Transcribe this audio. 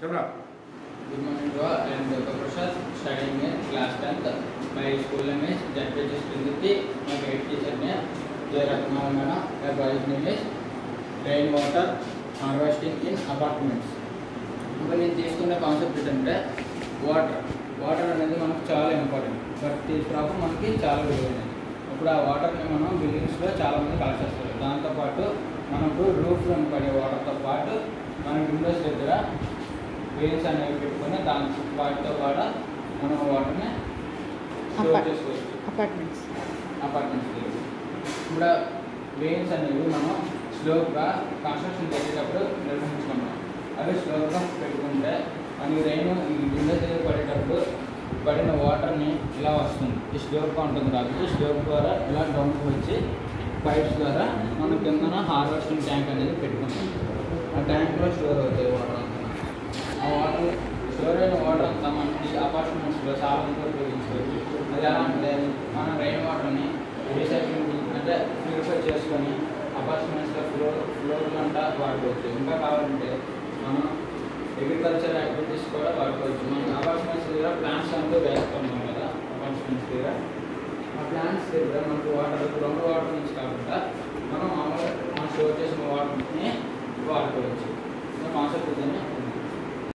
చెప్పరా good morning bro I'm doctor Prasad studying class tenth my school name is ZPT మా my guide teacher name Jayaratnarayana madam my project name rain water harvesting in apartments ఇప్పుడు నేను తీసుకున్న concept ఏంటంటే water water అనేది మనకు చాలా important ప్రతి crop మనకి చాలా విలువైనది ఇప్పుడు ఆ వాటర్ని మనం బిల్డింగ్స్లో చాలామంది కలెక్ట్ చేస్తారు దాంతోపాటు మనకు రూఫ్లో పడే వాటర్తో పాటు మన విండోస్ దగ్గర వేల్స్ అనేవి పెట్టుకొని దాని వాటితో పాటు మనం వాటర్ని స్టోర్ చేసుకోవచ్చు. అపార్ట్మెంట్స్ అపార్ట్మెంట్స్ దగ్గర ఇప్పుడు వేన్స్ అనేవి మనం స్లోగా కన్స్ట్రక్షన్ చేసేటప్పుడు నిర్వహించుకుంటాం. అవి స్లోగా పెట్టుకుంటే మనకి రైన్ ఈ విండోస్ దగ్గర పడేటప్పుడు పడిన వాటర్ని ఇలా వస్తుంది. ఈ స్లోప్గా ఉంటుంది కాబట్టి స్లోప్ ద్వారా ఇలా డౌన్కి వచ్చి పైప్స్ ద్వారా మనం కిందన హార్వెస్టింగ్ ట్యాంక్ అనేది పెట్టుకుంటాం. ఆ ట్యాంక్లో స్టోర్ అవుతాయి వాటర్ అంతా ఆ వాటర్ స్టోర్ అయిన వాటర్ అంతా మనకి అపార్ట్మెంట్స్లో చాలా ఉపయోగించుకోవచ్చు. అది ఎలా అంటే మనం రైన్ వాటర్ని రీసైక్లింగ్ అంటే ప్యూరిఫై చేసుకొని అపార్ట్మెంట్స్లో ఫ్లోర్ ఫ్లోర్లు అంతా వాడుకోవచ్చు. ఇంకా కావాలంటే మనం అగ్రికల్చర్ యాక్టివిటీస్ కూడా వాడుకోవచ్చు. మనం అపార్ట్మెంట్స్ దగ్గర ప్లాంట్స్ అంతా వేసుకున్నాం కదా అపార్ట్మెంట్స్ దగ్గర. ఆ ప్లాంట్స్ దగ్గర మనకు వాటర్ గ్రౌండ్ వాటర్ నుంచి కాకుండా మనం మామూలుగా మనం స్టోర్ చేసిన వాటర్ని వాడుకోవచ్చు. కాన్సెప్ట్ ఇదని